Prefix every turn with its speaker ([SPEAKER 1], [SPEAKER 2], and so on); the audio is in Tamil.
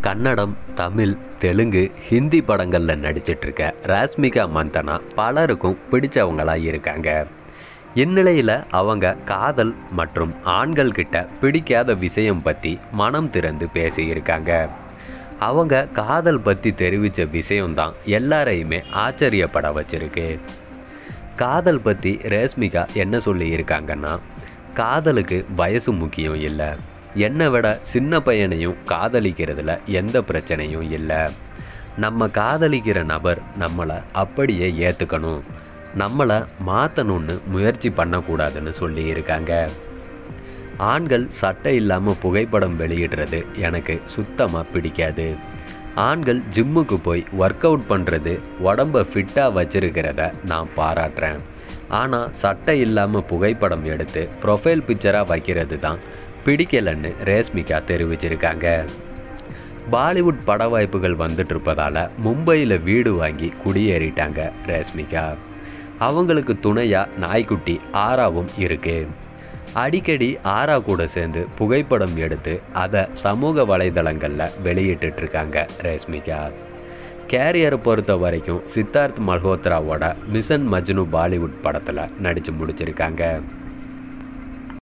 [SPEAKER 1] கன்னடம் தமிழ் தெலுங்கு ஹிந்தி படங்களில் நடிச்சிட்ருக்க ராஸ்மிகா மந்தனா பலருக்கும் பிடிச்சவங்களாக இருக்காங்க. இந்நிலையில் அவங்க காதல் மற்றும் ஆண்கள் கிட்ட பிடிக்காத விஷயம் பற்றி மனம் திறந்து பேசியிருக்காங்க. அவங்க காதல் பற்றி தெரிவித்த விஷயம்தான் எல்லாரையுமே ஆச்சரியப்பட வச்சிருக்கு. காதல் பற்றி ரேஷ்மிகா என்ன சொல்லியிருக்காங்கன்னா காதலுக்கு வயசு முக்கியம் இல்லை. என்னை விட சின்ன பையனையும் காதலிக்கிறதுல எந்த பிரச்சனையும் இல்லை. நம்ம காதலிக்கிற நபர் நம்மளை அப்படியே ஏற்றுக்கணும் நம்மளை மாற்றணும்னு முயற்சி பண்ணக்கூடாதுன்னு சொல்லியிருக்காங்க. ஆண்கள் சட்டை இல்லாமல் புகைப்படம் வெளியிடுறது எனக்கு சுத்தமாக பிடிக்காது. ஆண்கள் ஜிம்முக்கு போய் ஒர்க் அவுட் பண்ணுறது உடம்ப ஃபிட்டாக வச்சுருக்கிறத நான் பாராட்டுறேன். ஆனால் சட்டை இல்லாமல் புகைப்படம் எடுத்து ப்ரொஃபைல் பிக்சராக வைக்கிறது தான் பிடிக்கலன்னு ரேஷ்மிகா தெரிவிச்சிருக்காங்க. பாலிவுட் பட வாய்ப்புகள் வந்துட்டு இருப்பதால் மும்பையில் வீடு வாங்கி குடியேறிட்டாங்க ரேஷ்மிகா. அவங்களுக்கு துணையாக நாய்க்குட்டி ஆராவும் இருக்குது அடிக்கடி ஆரா கூட சேர்ந்து புகைப்படம் எடுத்து அதை சமூக வலைதளங்களில் வெளியிட்டுருக்காங்க ரேஷ்மிகா. கேரியரை பொறுத்த வரைக்கும் சித்தார்த் மல்ஹோத்ராவோட மிஷன் மஜ்னு பாலிவுட் படத்தில் நடித்து முடிச்சிருக்காங்க.